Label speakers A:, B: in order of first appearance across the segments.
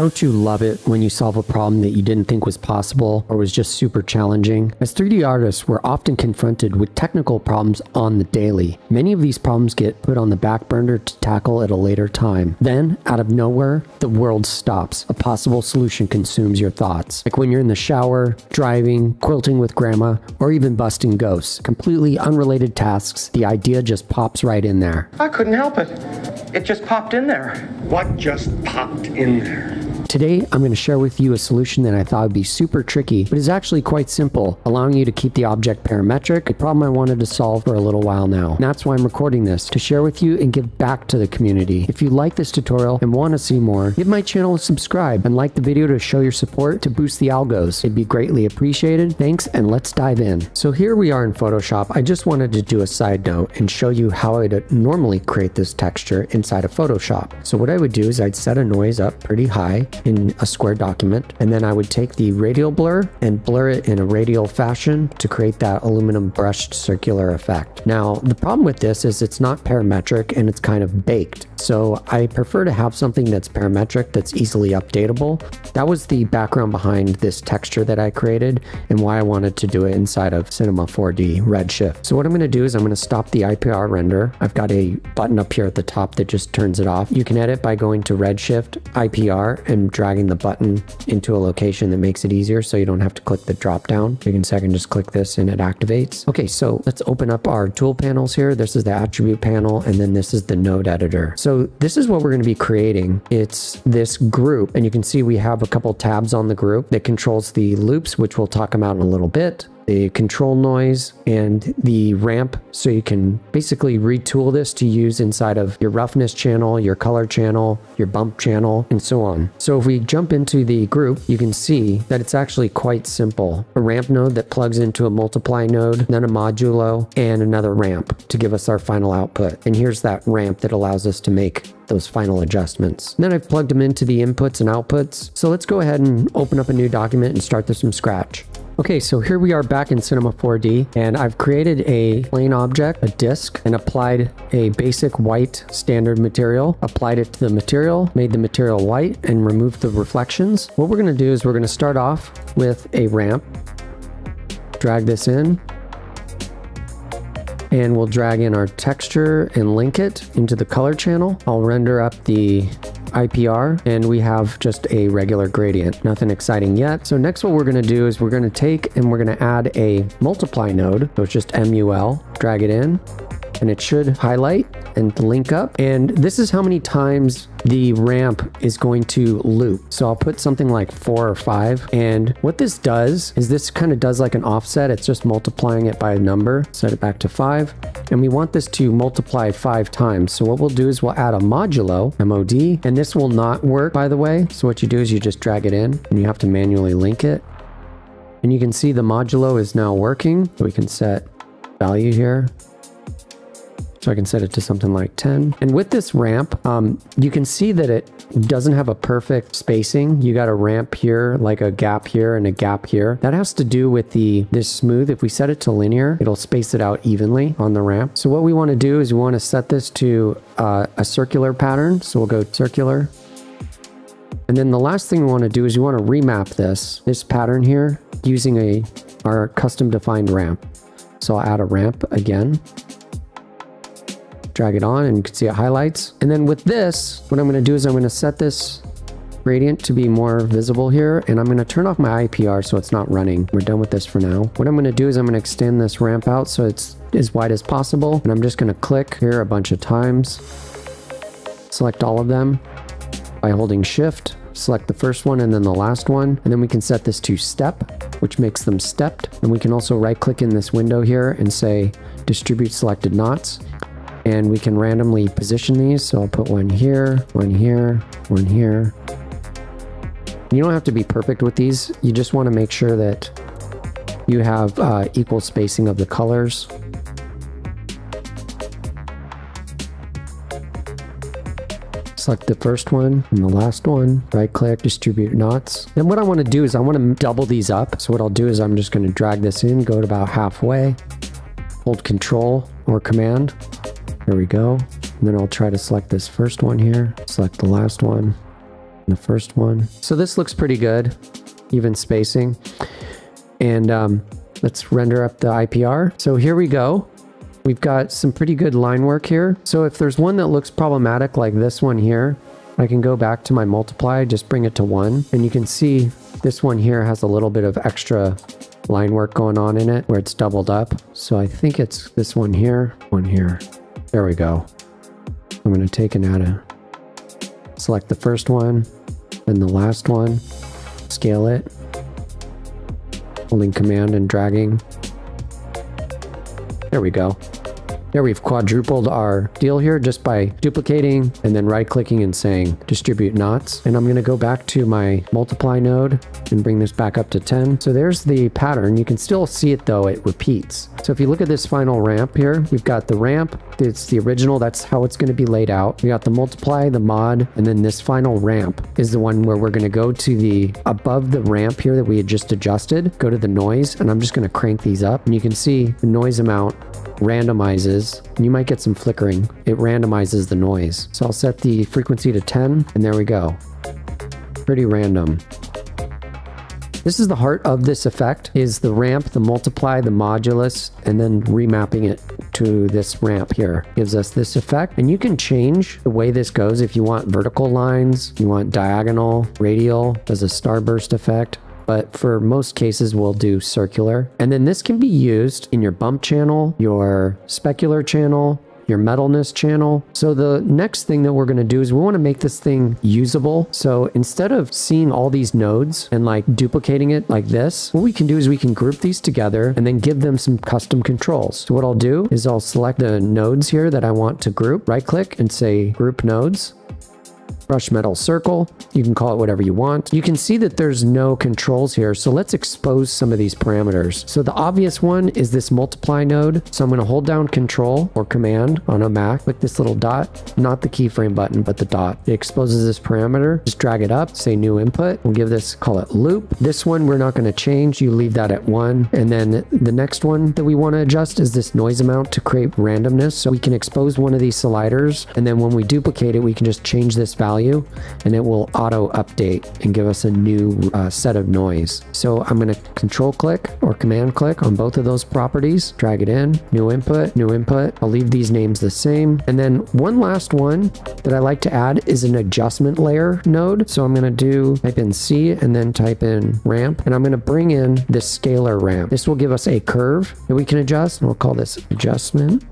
A: Don't you love it when you solve a problem that you didn't think was possible or was just super challenging? As 3D artists, we're often confronted with technical problems on the daily. Many of these problems get put on the back burner to tackle at a later time. Then, out of nowhere, the world stops. A possible solution consumes your thoughts. Like when you're in the shower, driving, quilting with grandma, or even busting ghosts. Completely unrelated tasks, the idea just pops right in there.
B: I couldn't help it. It just popped in there.
C: What just popped in there?
A: Today, I'm going to share with you a solution that I thought would be super tricky, but is actually quite simple, allowing you to keep the object parametric, a problem I wanted to solve for a little while now. And that's why I'm recording this, to share with you and give back to the community. If you like this tutorial and want to see more, give my channel a subscribe and like the video to show your support to boost the algos. It'd be greatly appreciated. Thanks, and let's dive in. So here we are in Photoshop. I just wanted to do a side note and show you how I'd normally create this texture inside of Photoshop. So what I would do is I'd set a noise up pretty high in a square document. And then I would take the radial blur and blur it in a radial fashion to create that aluminum brushed circular effect. Now, the problem with this is it's not parametric and it's kind of baked. So I prefer to have something that's parametric that's easily updatable. That was the background behind this texture that I created and why I wanted to do it inside of Cinema 4D Redshift. So what I'm going to do is I'm going to stop the IPR render. I've got a button up here at the top that just turns it off. You can edit by going to Redshift, IPR, and dragging the button into a location that makes it easier so you don't have to click the drop down. You can second just click this and it activates. Okay, so let's open up our tool panels here. This is the attribute panel and then this is the node editor. So this is what we're going to be creating. It's this group and you can see we have a couple tabs on the group that controls the loops, which we'll talk about in a little bit the control noise and the ramp so you can basically retool this to use inside of your roughness channel, your color channel, your bump channel, and so on. So if we jump into the group, you can see that it's actually quite simple. A ramp node that plugs into a multiply node, then a modulo, and another ramp to give us our final output. And here's that ramp that allows us to make those final adjustments. And then I've plugged them into the inputs and outputs. So let's go ahead and open up a new document and start this from scratch. Okay, so here we are back in Cinema 4D, and I've created a plane object, a disk, and applied a basic white standard material, applied it to the material, made the material white, and removed the reflections. What we're gonna do is we're gonna start off with a ramp, drag this in, and we'll drag in our texture and link it into the color channel. I'll render up the IPR and we have just a regular gradient. Nothing exciting yet. So next what we're going to do is we're going to take and we're going to add a multiply node. So it's just MUL, drag it in and it should highlight and link up. And this is how many times the ramp is going to loop. So I'll put something like four or five. And what this does is this kind of does like an offset. It's just multiplying it by a number, set it back to five. And we want this to multiply five times. So what we'll do is we'll add a modulo, MOD, and this will not work by the way. So what you do is you just drag it in and you have to manually link it. And you can see the modulo is now working. We can set value here so I can set it to something like 10. And with this ramp, um, you can see that it doesn't have a perfect spacing. You got a ramp here, like a gap here and a gap here. That has to do with the this smooth. If we set it to linear, it'll space it out evenly on the ramp. So what we want to do is we want to set this to uh, a circular pattern. So we'll go circular. And then the last thing we want to do is we want to remap this, this pattern here using a our custom defined ramp. So I'll add a ramp again drag it on and you can see it highlights. And then with this, what I'm going to do is I'm going to set this gradient to be more visible here and I'm going to turn off my IPR so it's not running. We're done with this for now. What I'm going to do is I'm going to extend this ramp out so it's as wide as possible and I'm just going to click here a bunch of times. Select all of them by holding shift select the first one and then the last one and then we can set this to step which makes them stepped and we can also right click in this window here and say distribute selected knots and we can randomly position these. So I'll put one here, one here, one here. You don't have to be perfect with these. You just want to make sure that you have uh, equal spacing of the colors. Select the first one and the last one, right click, distribute knots. And what I want to do is I want to double these up. So what I'll do is I'm just going to drag this in, go to about halfway, hold control or command, there we go. And then I'll try to select this first one here, select the last one, the first one. So this looks pretty good, even spacing. And um, let's render up the IPR. So here we go. We've got some pretty good line work here. So if there's one that looks problematic like this one here, I can go back to my multiply, just bring it to one. And you can see this one here has a little bit of extra line work going on in it where it's doubled up. So I think it's this one here, one here. There we go. I'm going to take and add a, select the first one, then the last one, scale it, holding command and dragging. There we go. There we've quadrupled our deal here just by duplicating and then right clicking and saying distribute knots. And I'm going to go back to my multiply node and bring this back up to 10. So there's the pattern. You can still see it though, it repeats. So if you look at this final ramp here, we've got the ramp, it's the original, that's how it's going to be laid out. We got the multiply, the mod, and then this final ramp is the one where we're going to go to the above the ramp here that we had just adjusted, go to the noise, and I'm just going to crank these up. And you can see the noise amount randomizes, you might get some flickering. It randomizes the noise. So I'll set the frequency to 10 and there we go. Pretty random. This is the heart of this effect is the ramp, the multiply, the modulus, and then remapping it to this ramp here gives us this effect. And you can change the way this goes if you want vertical lines, you want diagonal, radial, as a starburst effect but for most cases we'll do circular. And then this can be used in your bump channel, your specular channel, your metalness channel. So the next thing that we're going to do is we want to make this thing usable. So instead of seeing all these nodes and like duplicating it like this, what we can do is we can group these together and then give them some custom controls. So what I'll do is I'll select the nodes here that I want to group, right click and say group nodes brush metal circle. You can call it whatever you want. You can see that there's no controls here. So let's expose some of these parameters. So the obvious one is this multiply node. So I'm going to hold down control or command on a Mac, click this little dot, not the keyframe button, but the dot. It exposes this parameter. Just drag it up, say new input. We'll give this, call it loop. This one we're not going to change. You leave that at one. And then the next one that we want to adjust is this noise amount to create randomness. So we can expose one of these sliders. And then when we duplicate it, we can just change this value value and it will auto update and give us a new uh, set of noise. So I'm going to control click or command click on both of those properties, drag it in, new input, new input. I'll leave these names the same. And then one last one that I like to add is an adjustment layer node. So I'm going to do type in C and then type in ramp and I'm going to bring in this scalar ramp. This will give us a curve that we can adjust and we'll call this adjustment.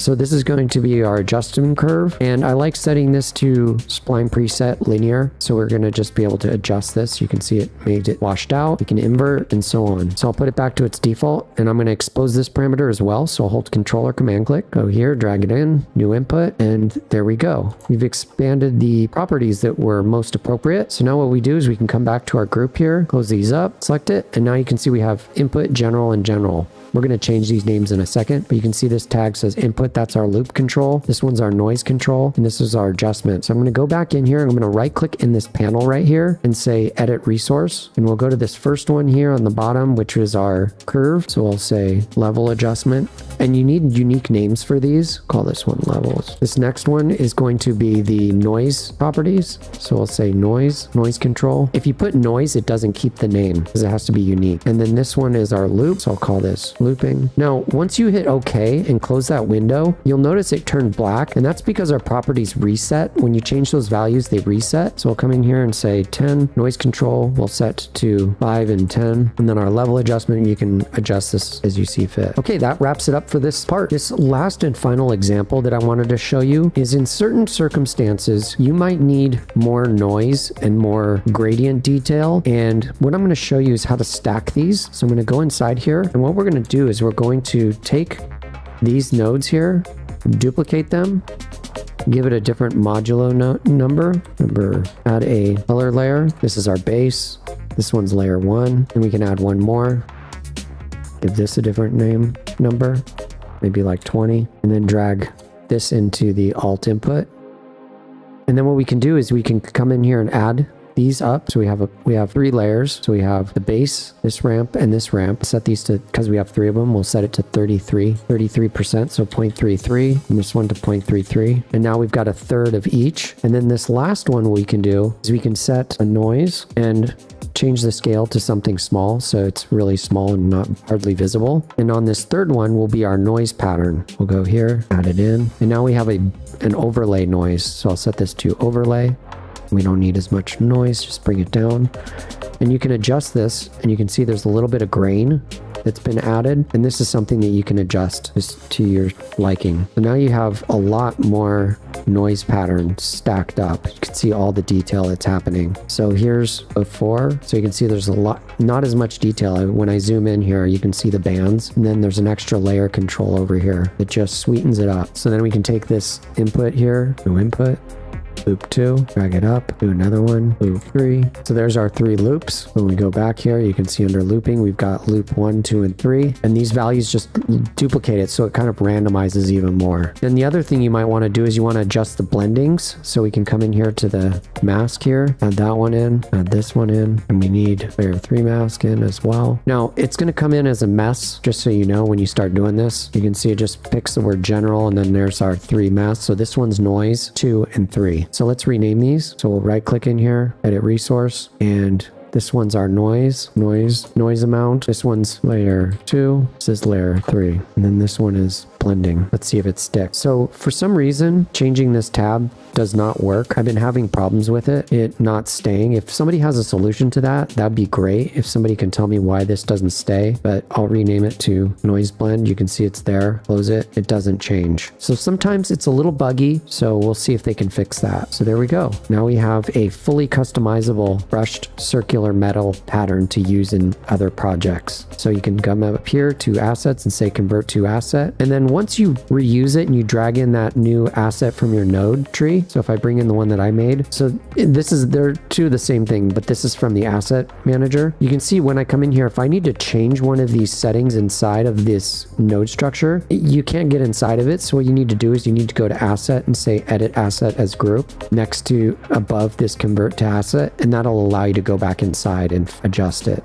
A: So this is going to be our adjustment curve. And I like setting this to spline preset linear. So we're going to just be able to adjust this. You can see it made it washed out. We can invert and so on. So I'll put it back to its default and I'm going to expose this parameter as well. So I'll hold controller command click, go here, drag it in, new input, and there we go. We've expanded the properties that were most appropriate. So now what we do is we can come back to our group here, close these up, select it, and now you can see we have input, general, and general. We're going to change these names in a second, but you can see this tag says input. That's our loop control. This one's our noise control, and this is our adjustment. So I'm going to go back in here. And I'm going to right click in this panel right here and say edit resource. And we'll go to this first one here on the bottom, which is our curve. So we'll say level adjustment. And you need unique names for these. Call this one levels. This next one is going to be the noise properties. So we'll say noise, noise control. If you put noise, it doesn't keep the name because it has to be unique. And then this one is our loop. So I'll call this looping. Now, once you hit OK and close that window, you'll notice it turned black. And that's because our properties reset. When you change those values, they reset. So we'll come in here and say 10 noise control. We'll set to 5 and 10. And then our level adjustment, you can adjust this as you see fit. Okay, that wraps it up for this part. This last and final example that I wanted to show you is in certain circumstances, you might need more noise and more gradient detail. And what I'm going to show you is how to stack these. So I'm going to go inside here. And what we're going to do is we're going to take these nodes here, duplicate them, give it a different modulo no number, number, add a color layer. This is our base. This one's layer one, and we can add one more. Give this a different name number, maybe like 20, and then drag this into the alt input. And then what we can do is we can come in here and add these up. So we have a we have three layers. So we have the base, this ramp, and this ramp. Set these to because we have three of them. We'll set it to 33, 33 percent. So 0.33, and this one to 0.33. And now we've got a third of each. And then this last one we can do is we can set a noise and change the scale to something small so it's really small and not hardly visible. And on this third one will be our noise pattern. We'll go here, add it in, and now we have a an overlay noise. So I'll set this to overlay. We don't need as much noise, just bring it down. And you can adjust this and you can see there's a little bit of grain that's been added. And this is something that you can adjust just to your liking. So now you have a lot more noise pattern stacked up. You can see all the detail that's happening. So here's before. So you can see there's a lot, not as much detail. When I zoom in here, you can see the bands. And then there's an extra layer control over here that just sweetens it up. So then we can take this input here, no input, loop two, drag it up, do another one, loop three. So there's our three loops. When we go back here, you can see under looping, we've got loop one, two, and three, and these values just duplicate it. So it kind of randomizes even more. Then the other thing you might want to do is you want to adjust the blendings. So we can come in here to the mask here, add that one in, add this one in, and we need layer three mask in as well. Now it's going to come in as a mess, just so you know, when you start doing this, you can see it just picks the word general, and then there's our three masks. So this one's noise, two, and three. So let's rename these. So we'll right click in here, edit resource, and this one's our noise, noise, noise amount. This one's layer two. This is layer three. And then this one is blending. Let's see if it sticks. So for some reason, changing this tab does not work. I've been having problems with it, it not staying. If somebody has a solution to that, that'd be great. If somebody can tell me why this doesn't stay, but I'll rename it to noise blend. You can see it's there. Close it. It doesn't change. So sometimes it's a little buggy. So we'll see if they can fix that. So there we go. Now we have a fully customizable brushed circular metal pattern to use in other projects. So you can come up here to assets and say convert to asset. And then once you reuse it and you drag in that new asset from your node tree, so if I bring in the one that I made, so this is, they're two the same thing, but this is from the asset manager. You can see when I come in here, if I need to change one of these settings inside of this node structure, you can't get inside of it. So what you need to do is you need to go to asset and say edit asset as group next to above this convert to asset, and that'll allow you to go back inside and adjust it.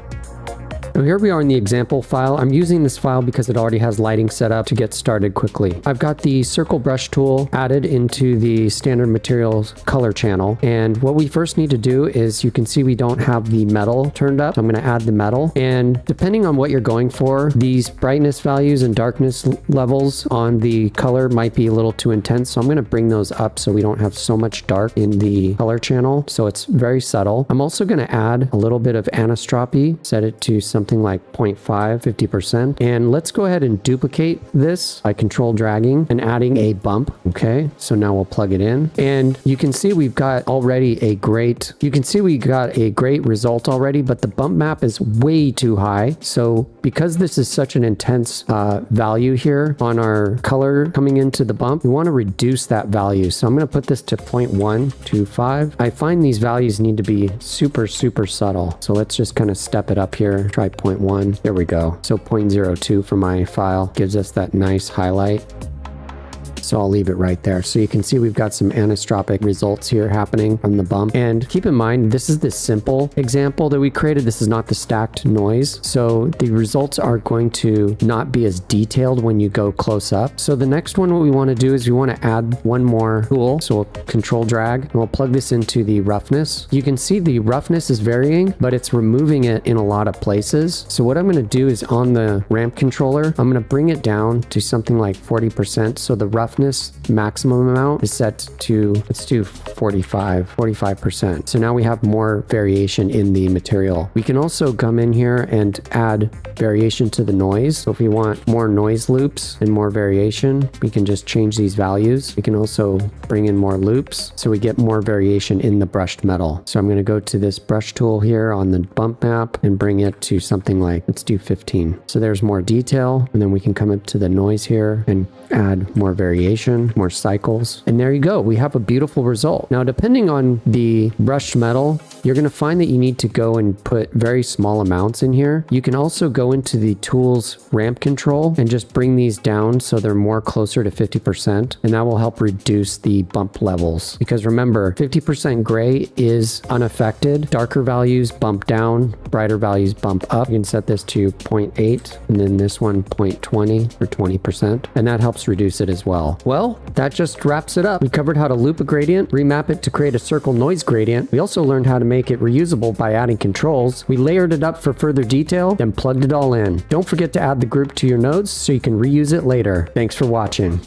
A: Now here we are in the example file. I'm using this file because it already has lighting set up to get started quickly. I've got the circle brush tool added into the standard materials color channel. And what we first need to do is you can see we don't have the metal turned up. So I'm going to add the metal. And depending on what you're going for, these brightness values and darkness levels on the color might be a little too intense. So I'm going to bring those up so we don't have so much dark in the color channel. So it's very subtle. I'm also going to add a little bit of anisotropy, set it to some something like 0.5, 50%. And let's go ahead and duplicate this by control dragging and adding a bump. Okay, so now we'll plug it in. And you can see we've got already a great, you can see we got a great result already, but the bump map is way too high. So because this is such an intense uh, value here on our color coming into the bump, we want to reduce that value. So I'm going to put this to 0.125. I find these values need to be super, super subtle. So let's just kind of step it up here, try 0.1. There we go. So 0.02 for my file gives us that nice highlight. So I'll leave it right there. So you can see we've got some anisotropic results here happening from the bump. And keep in mind, this is the simple example that we created. This is not the stacked noise. So the results are going to not be as detailed when you go close up. So the next one, what we want to do is we want to add one more tool. So we'll control drag and we'll plug this into the roughness. You can see the roughness is varying, but it's removing it in a lot of places. So what I'm going to do is on the ramp controller, I'm going to bring it down to something like 40%. So the rough roughness maximum amount is set to, let's do 45, 45%. So now we have more variation in the material. We can also come in here and add variation to the noise. So if we want more noise loops and more variation, we can just change these values. We can also bring in more loops so we get more variation in the brushed metal. So I'm going to go to this brush tool here on the bump map and bring it to something like, let's do 15. So there's more detail and then we can come up to the noise here and add more variation variation, more cycles. And there you go. We have a beautiful result. Now, depending on the brushed metal, you're going to find that you need to go and put very small amounts in here. You can also go into the tools ramp control and just bring these down so they're more closer to 50%. And that will help reduce the bump levels. Because remember, 50% gray is unaffected. Darker values bump down, brighter values bump up. You can set this to 0.8 and then this one 0.20 or 20%. And that helps reduce it as well. That just wraps it up. We covered how to loop a gradient, remap it to create a circle noise gradient. We also learned how to make it reusable by adding controls. We layered it up for further detail, then plugged it all in. Don't forget to add the group to your nodes so you can reuse it later. Thanks for watching.